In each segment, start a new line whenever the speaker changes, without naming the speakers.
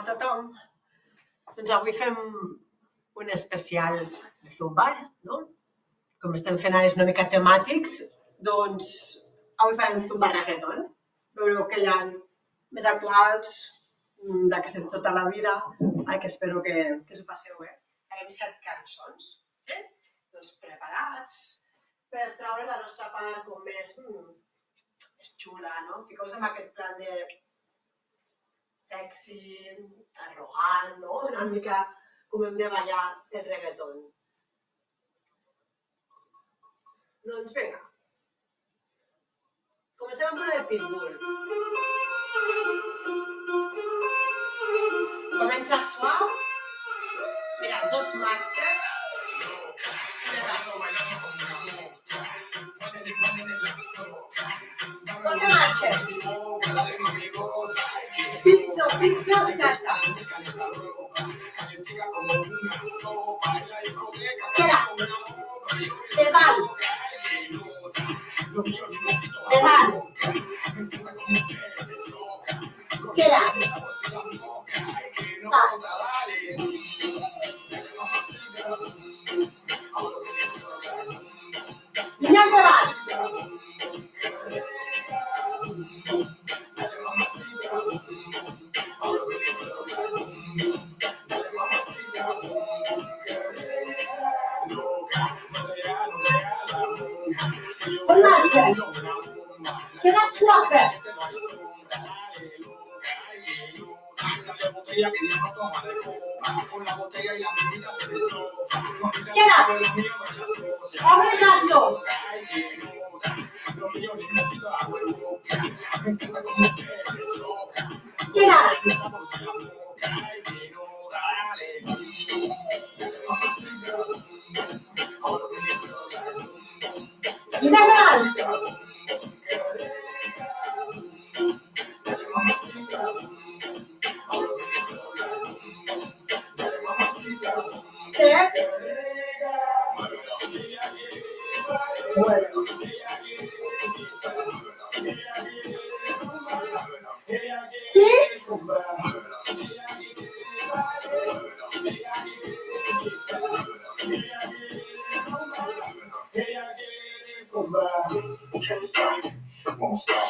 a tothom. Doncs avui fem un especial de Zumba, no? Com estem fent ara és una mica temàtics, doncs avui farem Zumba reggaeton. Veureu que hi ha més actuals mm, d'aquestes tota la vida, ai, que espero que, que s'ho passeu bé. Farem set cançons, sí? Doncs preparats per treure la nostra part com més, mm, més xula, no? Fiqueu-vos en aquest plan de sexy, arrogant, no? Una mica com hem de ballar el reggaeton. Doncs vinga. Comencem amb una de Pitbull. Comença suau. Mira, dos marxes. Quatre marxes. Piso, piso, ya está. Cuatro. Queda. Abre brazos.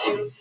El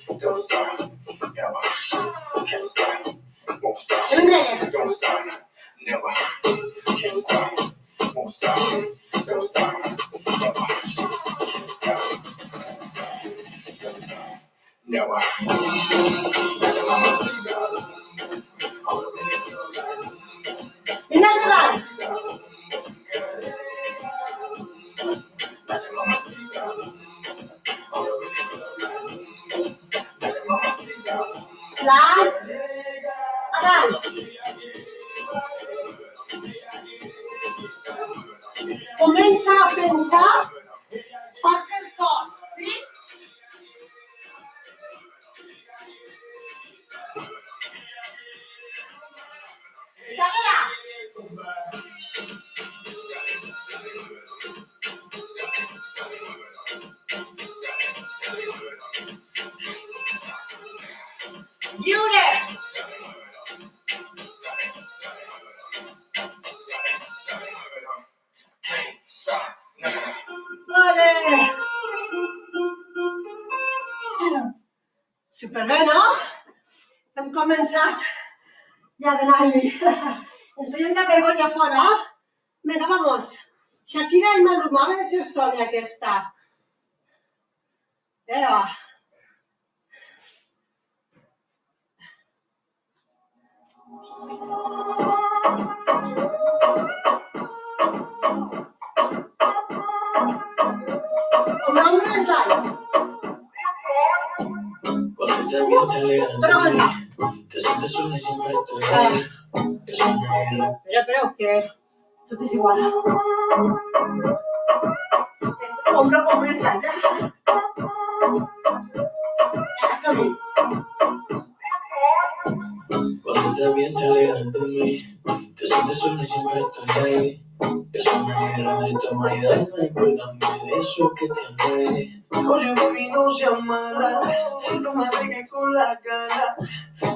començat ja de l'aigua. Ens feia una vergonya fora. eh? Mira, vamos. Shakira i Maluma, a veure si és sona aquesta.
Eva. l'aigua. Però, Hola, hola.
Pero. Pero, que todo es igual. Es hombro. Venga, som-hi.
Cuando te te alegas de mí. Te sientes sola y siempre estoy ahí. Es una guerra de toma y dame. Cuéntame de eso que te amé. Oye, baby, no seas mala. Tómate que con la cara.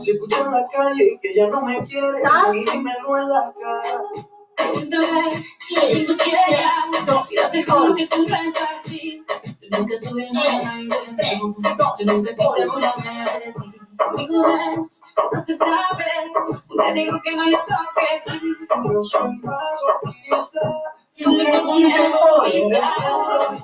Si escucho en la calle que ya no me quiere, y dímelo en la cara.
Tú quieras, juro que siempre para ti. Yo nunca tuve ninguna intención, yo nunca quise burlarme de ti. Conmigo ves, no se sabe, te digo que no que sí.
Yo soy masoquista.
Siempre, siempre voy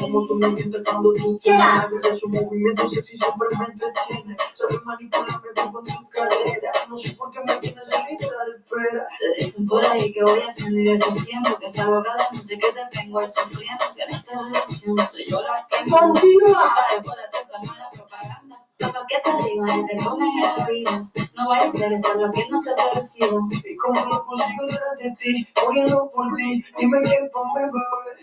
como tú me entiendes cuando tú
Yeah.
quieres. Ese movimiento sexy siempre me entretiene. Sabes manipularme con tu carrera. No sé por qué me tienes en lista de espera.
Te dicen por ahí que voy haciendo y deshaciendo, que salgo cada noche que te tengo ahí sufriendo, que en esta relación soy yo la que.
Continúa.
Para por esa mala propaganda. Lo que te digo, no te comen el oído. No vaya a eso lo que no se te recibo.
Y como no consigo detrás de ti, muriendo por ti, dime qué ponme, bebé.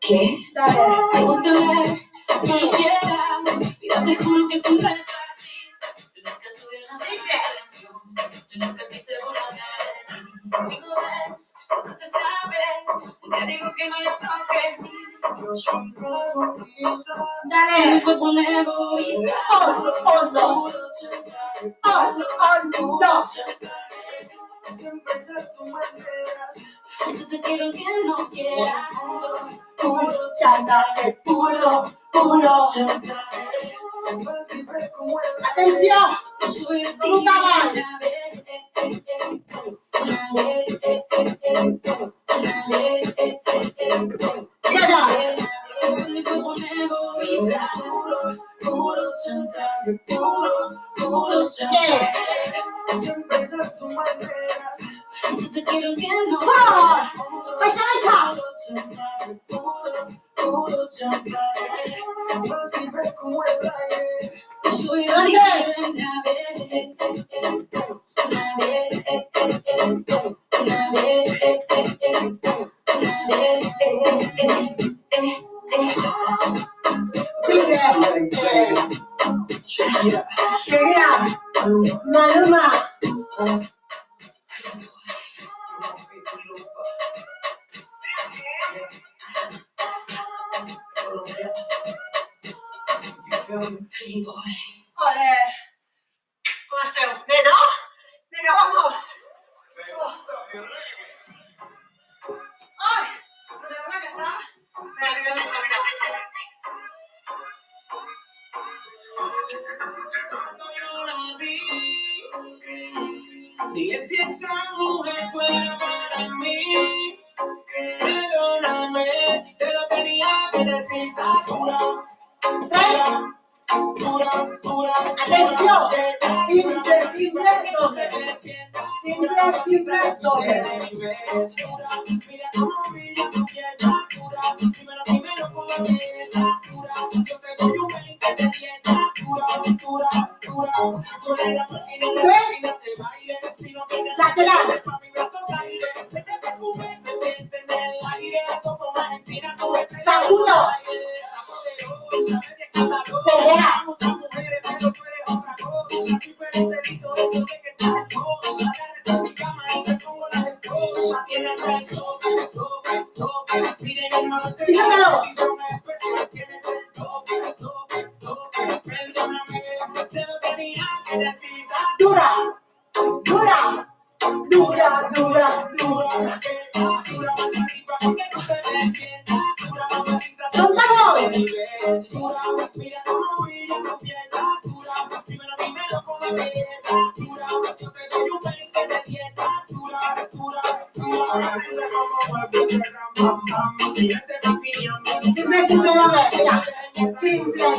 ¿Qué?
Dale.
Pregúntame quien quieras. Mira, te juro que es así. Yo nunca tuve una intención. Yo nunca quise ti. Conmigo ves, no sabe. Te digo que no hay otro que sí.
Yo soy
Dale.
cuerpo me egoísta.
Otro, un, dos. Otro, un, dos.
Siempre es tu manera.
Yo te quiero que no quieras.
Puro chantaje, puro, puro.
Chantaje.
Atención. Nunca más.
Me? Pretty boy.
Ole. Com esteu? Bé, no? Vinga, vamos. Ai, de veure que està? Vinga, vinga, vinga, vinga.
Dile si esa mujer fuera para mí. Perdóname, te lo tenía que decir. Pura,
Tres. Atención. Simple, simple, doble. Simple, simple,
cómo brilla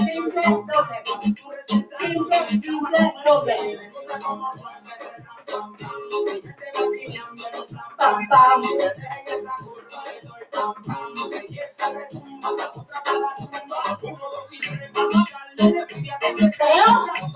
Simple, doble. Simple, simple, doble. Pam, pam. Creo.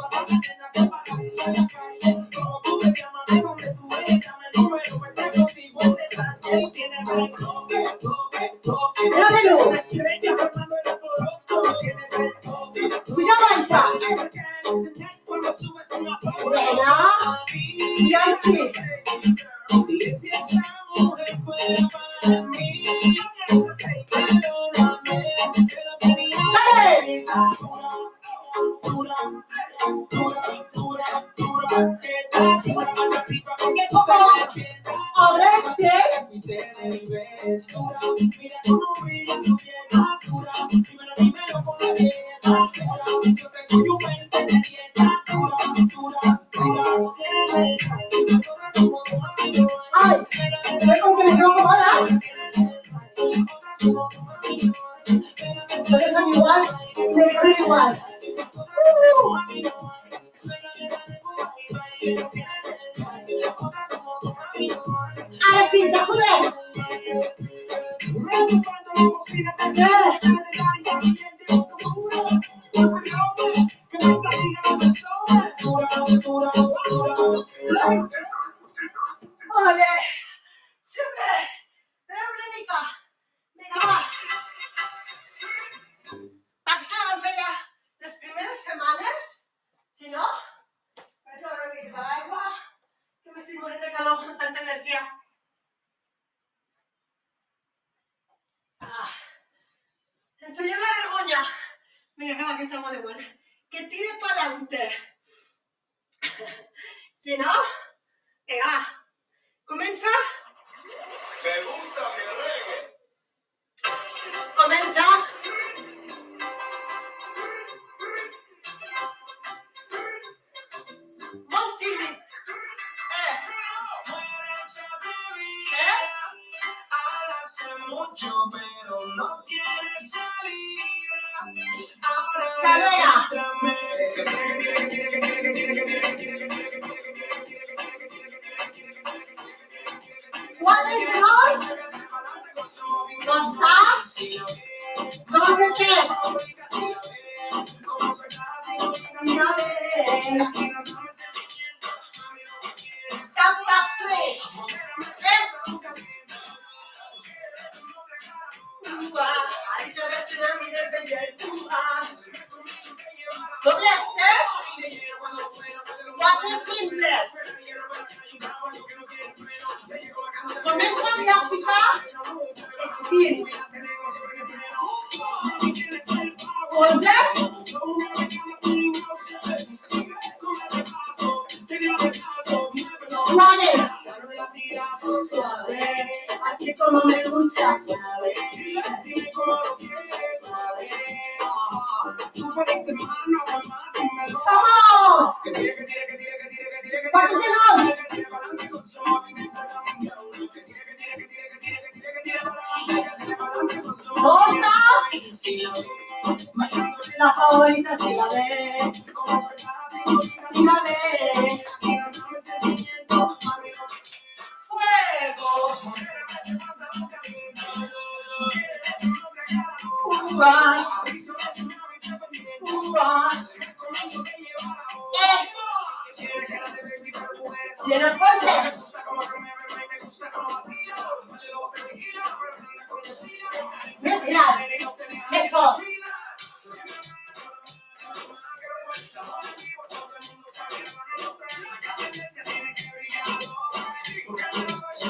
Ahora es que padres de Lors nos the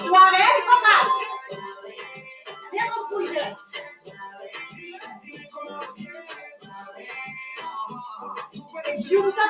Mas o América, Vem com
como cuja? gente. Gil. Tá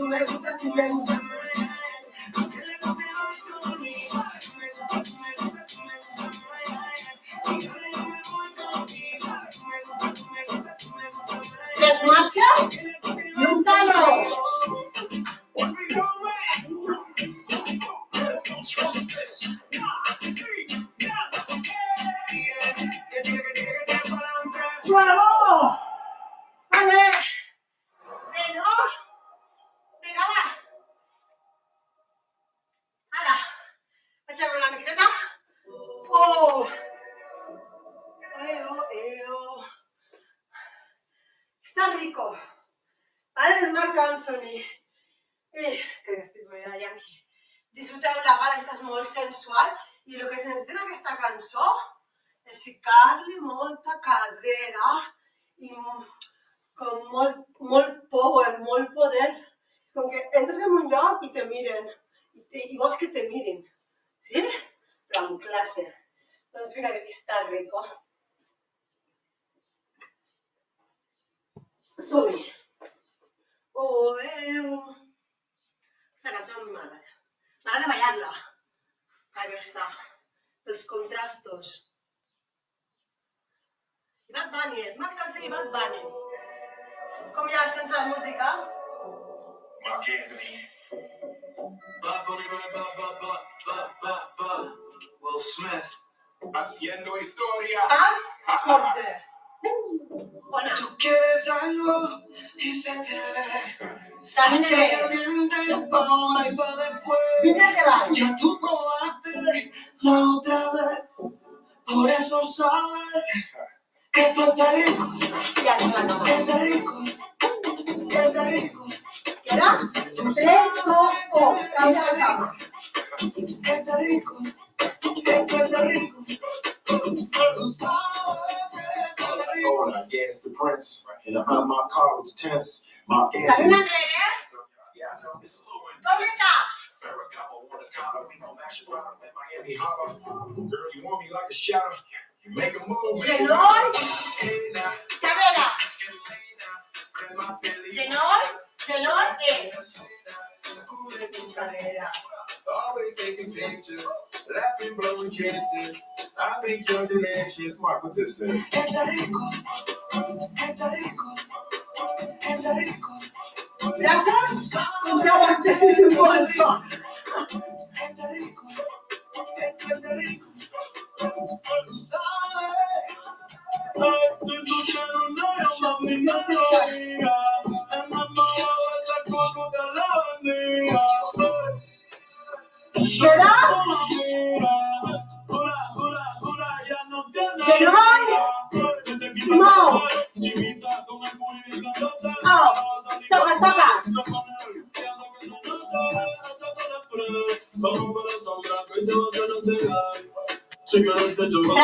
azulejo da tigela. Cançó és ficar-li molta cadera i m- com molt, molt power, molt poder. És com que entres en un lloc i te miren i, te, i vols que te mirin, sí? Però amb classe. Doncs vinga, que està rico. Som-hi. Oh, eu. Aquesta cançó a mi m'agrada. M'agrada ballar-la. Aquesta. Pels contrastos. I Bad Bunny, és Marc Anthony i Bad Bunny. Com ja sents la música?
Mark Anthony.
Bad Bunny, ba, ba, ba, ba, ba, ba, ba. Will Smith.
Haciendo historia.
As 11. Bona.
Tú quieres algo y se te ve.
También
viene
de baix.
Ya tú la otra vez. Por eso sabes que tú estás rico,
Ja ens la
que
cama.
estás rico, que estás rico,
Queda? 3, 2, 1. Canvia la cama.
que estás rico, que tú estás rico. Tú sabes que tú estás rico.
Oh, I guess the prince. In the front of my car with the tents. Mark
També
Anthony.
una enrere.
Yeah, I know. It's a little intense.
Comença.
Ferragamo, Wanakana, we gon' mash you out in Miami Harbor. Girl, you want me like a shadow? You make a move.
Genoll.
Hey, now.
Cadera.
Hey, now. Let my feelings-
Genoll. Genoll. E.
Cadera. Always taking pictures, laughing, blowing kisses. I think you're delicious. Mark, what this is.
Estás rico, estás rico, estás rico,
Gràcies. Com si aguantessis un bolso.
que estás rico, que tú estás rico. Tú sabes. Estoy escuchando una mami, no lo diga.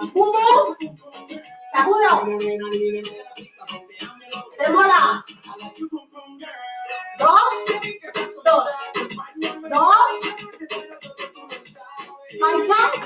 Seguro. Se mola. Dos. Dos. Dos. Paisa.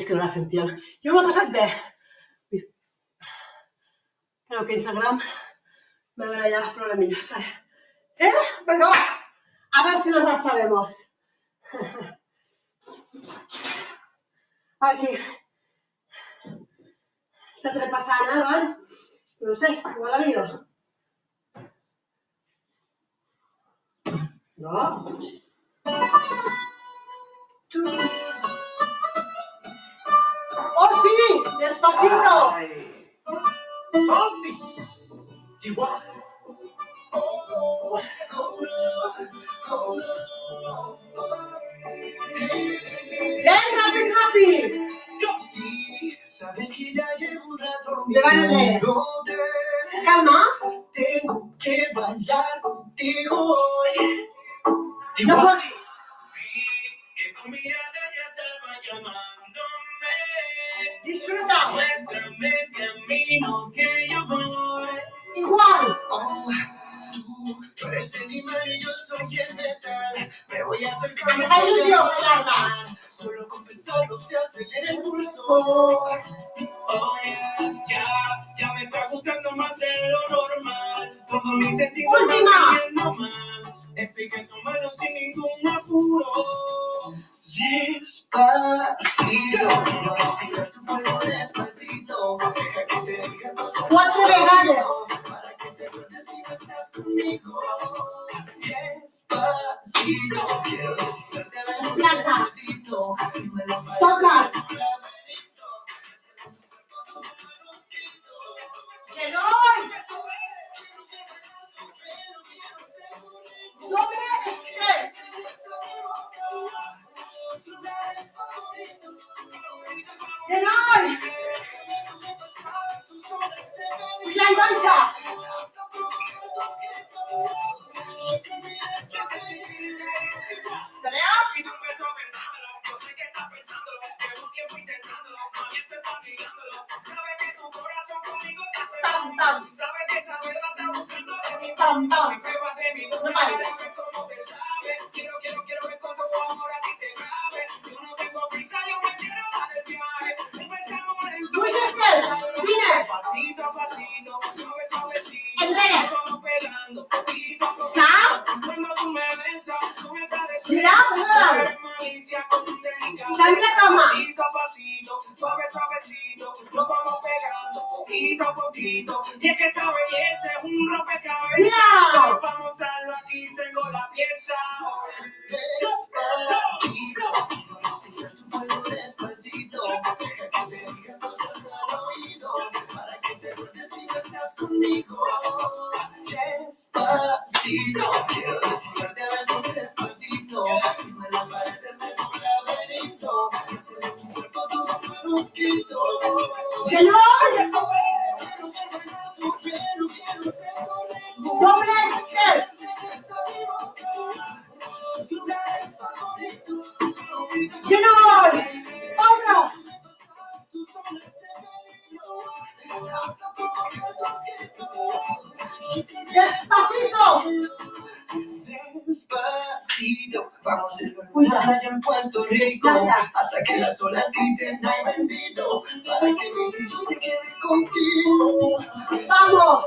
dies que no la. Jo m'ho he passat bé. Creo que Instagram me dará ya problemillas. ¿Sí? Venga. A ver si nos la sabemos. A ver si... Està repassant eh, abans. No sé, igual la lío. No? Tu... ¡Despacito!
Fonsi. Igual.
¡Ven, happy, happy!
Sí, sabes que ya llevo un rato
Le van a leer.
mirándote.
Calma.
Tengo que bailar contigo hoy.
No podéis.
Que tu mirada ya estaba llamándome.
Disfruta.
Muéstrame el camino que yo voy.
Igual.
Oh, tú, tú eres el imán y yo soy el metal. Me voy a acercar.
Da ilusión.
¡No
me estés! suave, suavecito, nos vamos pegando poquito a poquito. Y es que esa belleza es un rompecabezas. Yeah. Para montarlo aquí tengo la pieza.
Despacito. melhor
La
playa en Puerto Rico, hasta que las olas griten, ay bendito, para que mi hijo se quede contigo.
¡Vamos!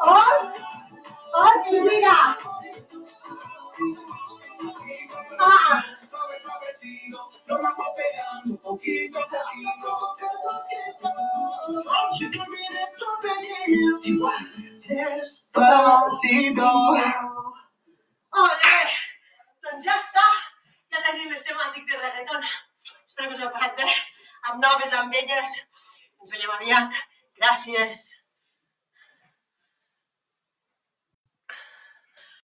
¡Oh! ¡Oh, que siga!